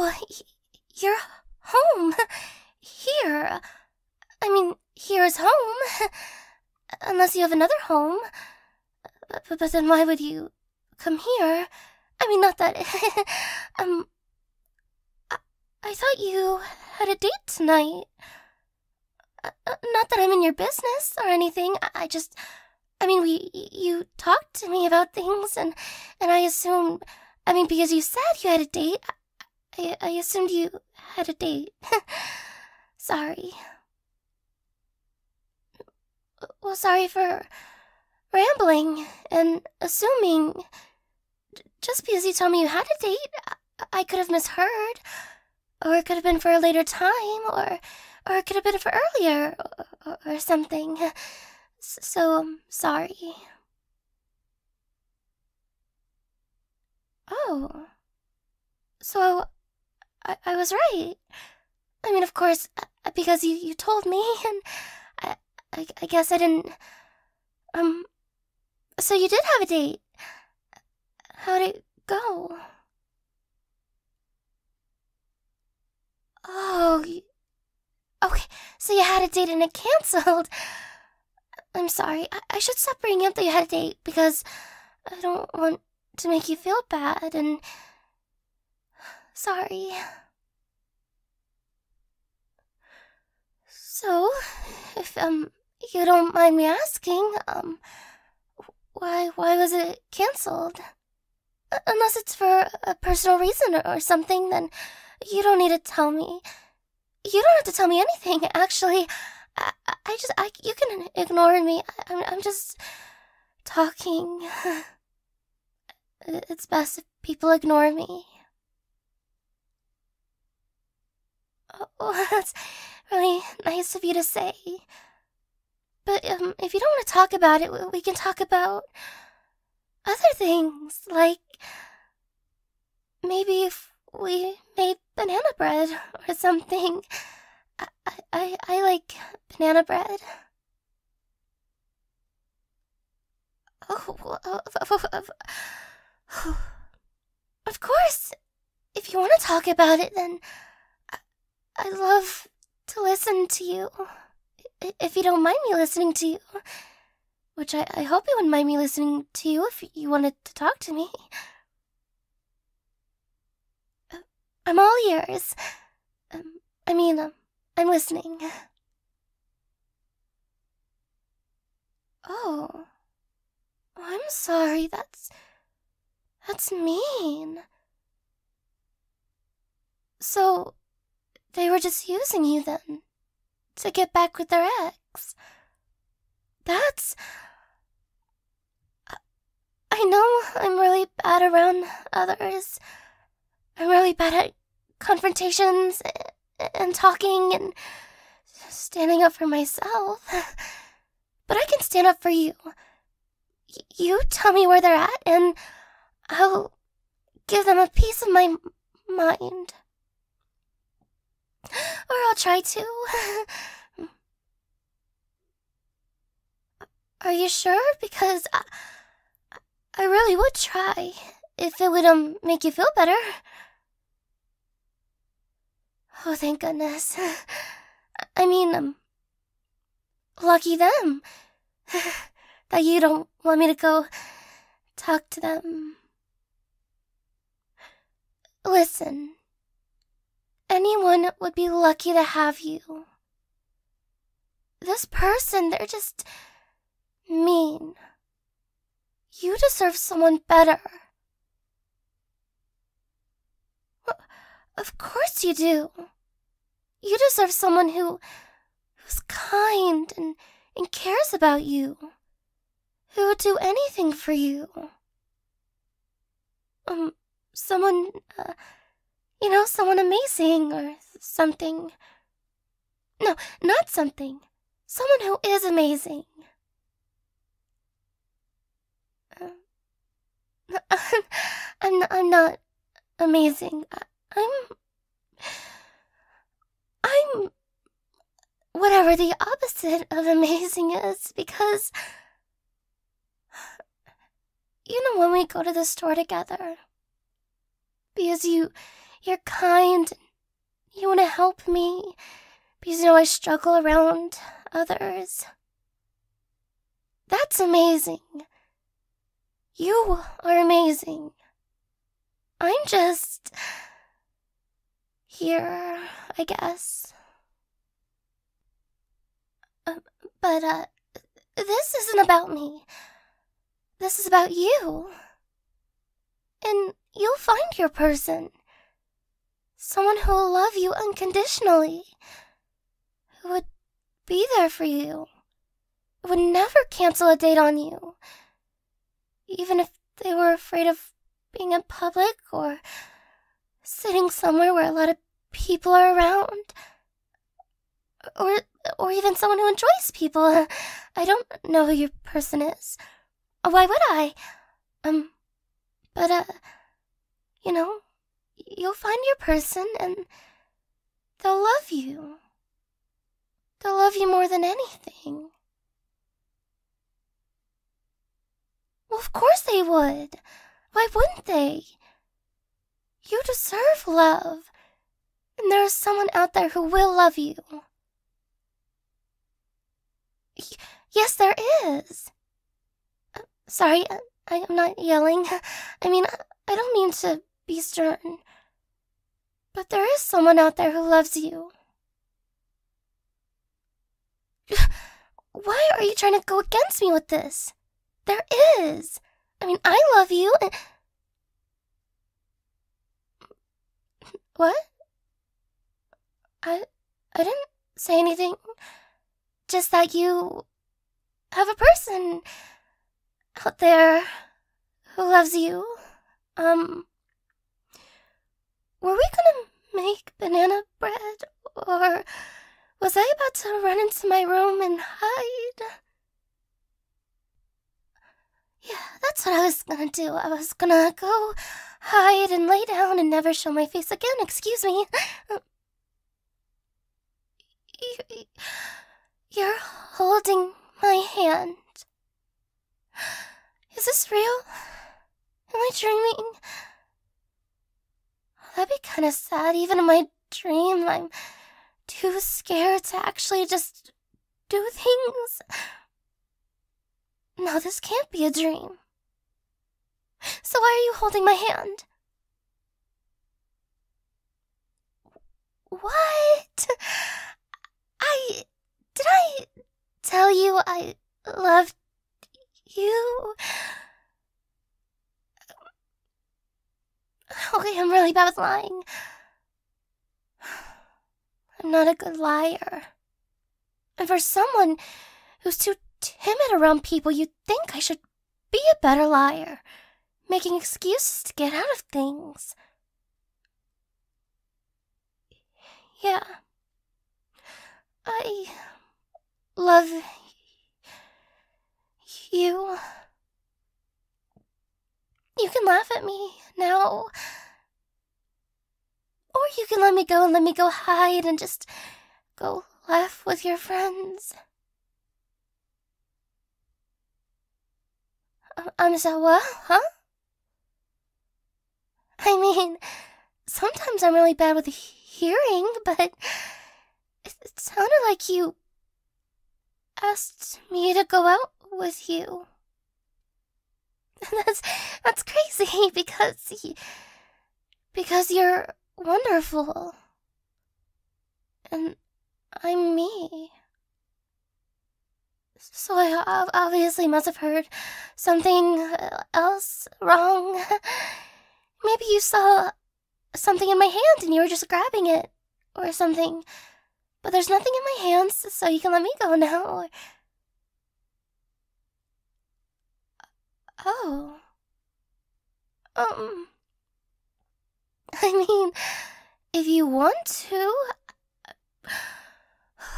Oh, you're home. Here. I mean, here is home. Unless you have another home. But, but then why would you come here? I mean, not that. um. I, I thought you had a date tonight. Uh, uh, not that I'm in your business or anything. I, I just. I mean, we. You talked to me about things, and, and I assumed. I mean, because you said you had a date, I, I assumed you had a date. sorry. Well, sorry for rambling and assuming. Just because you told me you had a date, I could have misheard. Or it could have been for a later time, or or it could have been for earlier, or, or something. So, I'm um, sorry. Oh. So, I, I was right. I mean, of course, uh, because you, you told me, and I, I, I guess I didn't. Um. So you did have a date. How'd it go? Oh. Okay, so you had a date and it canceled. I'm sorry. I, I should stop bringing up that you had a date because I don't want to make you feel bad and. Sorry. So, if um you don't mind me asking, um, why why was it canceled? Uh, unless it's for a personal reason or, or something, then you don't need to tell me. You don't have to tell me anything. Actually, I, I just I you can ignore me. I, I'm I'm just talking. It's best if people ignore me. Oh, that's really nice of you to say. But um, if you don't want to talk about it, we can talk about other things, like maybe if we made banana bread or something. I, I, I like banana bread. Oh, of course. If you want to talk about it, then I love to listen to you. If you don't mind me listening to you. Which I, I hope you wouldn't mind me listening to you if you wanted to talk to me. I'm all ears. Um, I mean, um, I'm listening. Oh. I'm sorry, that's. That's mean. So, they were just using you then? To get back with their ex? That's. I know I'm really bad around others. I'm really bad at confrontations and talking and standing up for myself. But I can stand up for you. You tell me where they're at, and I'll give them a piece of my mind. Or I'll try to. Are you sure? Because I, I really would try if it would um make you feel better. Oh, thank goodness. I mean, um, lucky them that you don't want me to go talk to them. Listen, anyone would be lucky to have you. This person, they're just mean. You deserve someone better. Of course you do. You deserve someone who who's kind and, and cares about you. Who would do anything for you. Um, someone, uh, you know, someone amazing or something. No, not something. Someone who is amazing. Uh, I'm not, I'm not amazing. I'm I'm whatever the opposite of amazing is because you know when we go to the store together because you you're kind. You want to help me because you know I struggle around others. That's amazing. You are amazing. I'm just. here, I guess. Uh, but, uh, this isn't about me. This is about you. And you'll find your person. Someone who will love you unconditionally. Who would be there for you. Would never cancel a date on you. Even if they were afraid of being in public or sitting somewhere where a lot of people are around. Or or even someone who enjoys people. I don't know who your person is. Why would I? Um, but, uh, you know, you'll find your person and they'll love you. They'll love you more than anything. Well, of course they would. Why wouldn't they? You deserve love. And there is someone out there who will love you. Yes, there is. Uh, sorry, uh, I, am not yelling. I mean, I don't mean to be certain, But there is someone out there who loves you. Why are you trying to go against me with this? There is. I mean, I love you and. What? I. I didn't say anything. Just that you have a person out there who loves you. Um, were we gonna make banana bread, or was I about to run into my room and hide? Yeah, that's what I was gonna do. I was gonna go hide and lay down and never show my face again. Excuse me. You're holding my hand. Is this real? Am I dreaming? Kind of sad. Even in my dream, I'm too scared to actually just do things. No, this can't be a dream. So why are you holding my hand? What? I. Did I tell you I loved you? Okay, I'm really bad with lying. I'm not a good liar. And for someone who's too timid around people, you'd think I should be a better liar, making excuses to get out of things. Yeah. I love you. You can laugh at me now. Or you can let me go and let me go hide and just go laugh with your friends. I'm so what, huh? I mean, sometimes I'm really bad with hearing, but it sounded like you asked me to go out with you. That's that's crazy because because you're wonderful. And I'm me. So I obviously must have heard something uh, else wrong. Maybe you saw something in my hand and you were just grabbing it or something. But there's nothing in my hands, so you can let me go now. Oh. Um. I mean, if you want to.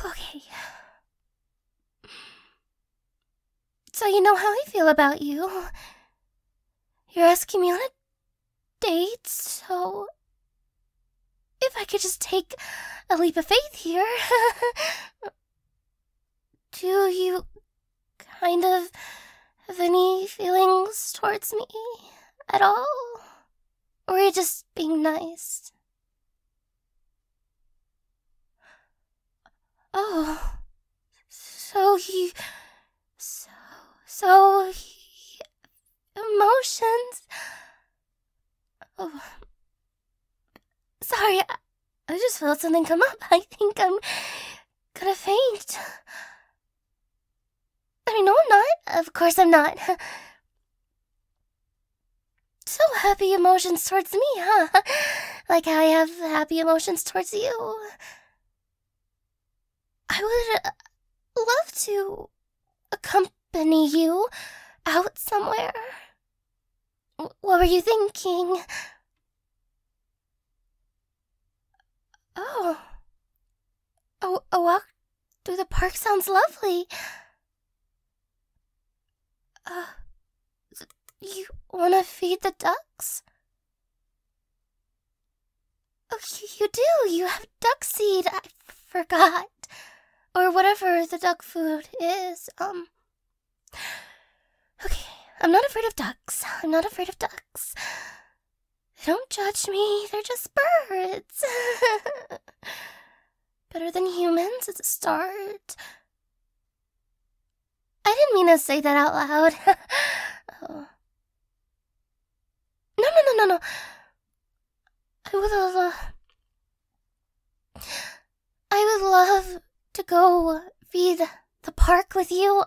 Okay. So you know how I feel about you. You're asking me on a date, so. If I could just take a leap of faith here. Do you kind of have any feelings towards me at all? Or are you just being nice? Oh, so he. So. So he. Emotions. Oh. Sorry, I, I just felt something come up. I think I'm gonna faint. I mean, no, I'm not. Of course I'm not. So happy emotions towards me, huh? Like I have happy emotions towards you. I would uh, love to accompany you out somewhere. What were you thinking? Oh. A, a walk through the park sounds lovely. Uh, you wanna feed the ducks? Oh, you, do. You have duck seed. I forgot. Or whatever the duck food is. Um. Okay, I'm not afraid of ducks. I'm not afraid of ducks. Don't judge me. They're just birds. Better than humans at the start. I didn't mean to say that out loud. oh. No, no, no, no. I would love. Uh, I would love to go feed the park with you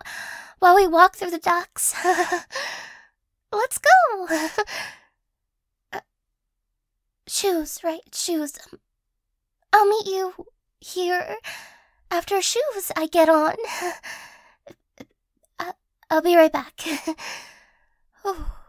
while we walk through the docks. Let's go. Uh, shoes, right? Shoes. Um, I'll meet you here after shoes I get on. Uh, I'll be right back. oh.